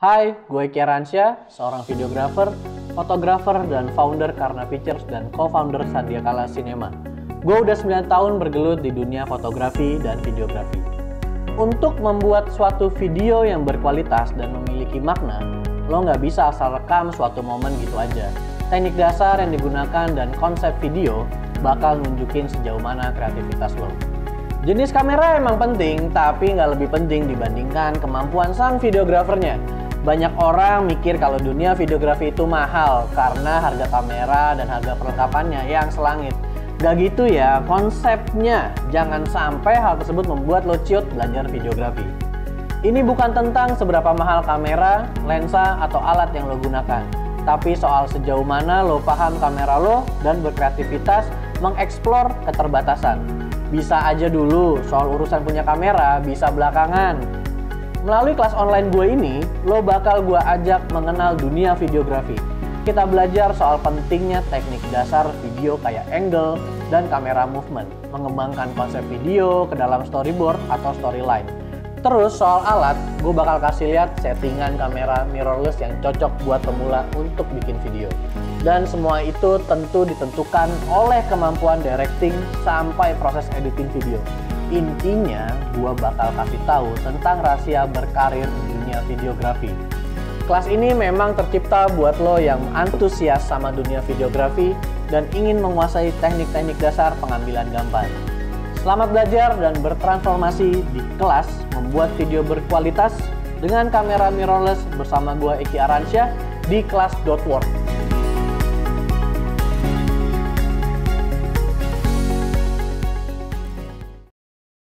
Hai, gue Eki Aransya, seorang videografer, fotografer, dan founder Karna Pictures dan co-founder Sandiakala Cinema. Gue udah 9 tahun bergelut di dunia fotografi dan videografi. Untuk membuat suatu video yang berkualitas dan memiliki makna, lo nggak bisa asal rekam suatu momen gitu aja. Teknik dasar yang digunakan dan konsep video bakal nunjukin sejauh mana kreativitas lo. Jenis kamera emang penting, tapi nggak lebih penting dibandingkan kemampuan sang videografernya. Banyak orang mikir kalau dunia videografi itu mahal karena harga kamera dan harga perlengkapannya yang selangit. Gak gitu ya, konsepnya jangan sampai hal tersebut membuat lo ciut belajar videografi. Ini bukan tentang seberapa mahal kamera, lensa, atau alat yang lo gunakan, tapi soal sejauh mana lo paham kamera lo dan berkreativitas mengeksplor keterbatasan. Bisa aja dulu soal urusan punya kamera, bisa belakangan. Melalui kelas online gue ini, lo bakal gue ajak mengenal dunia videografi. Kita belajar soal pentingnya teknik dasar video kayak angle dan kamera movement, mengembangkan konsep video ke dalam storyboard atau storyline. Terus soal alat, gue bakal kasih lihat settingan kamera mirrorless yang cocok buat pemula untuk bikin video. Dan semua itu tentu ditentukan oleh kemampuan directing sampai proses editing video. Intinya, gue bakal kasih tahu tentang rahasia berkarir di dunia videografi. Kelas ini memang tercipta buat lo yang antusias sama dunia videografi dan ingin menguasai teknik-teknik dasar pengambilan gambar. Selamat belajar dan bertransformasi di kelas membuat video berkualitas dengan kamera mirrorless bersama gue Eki Aransya di kelas.work.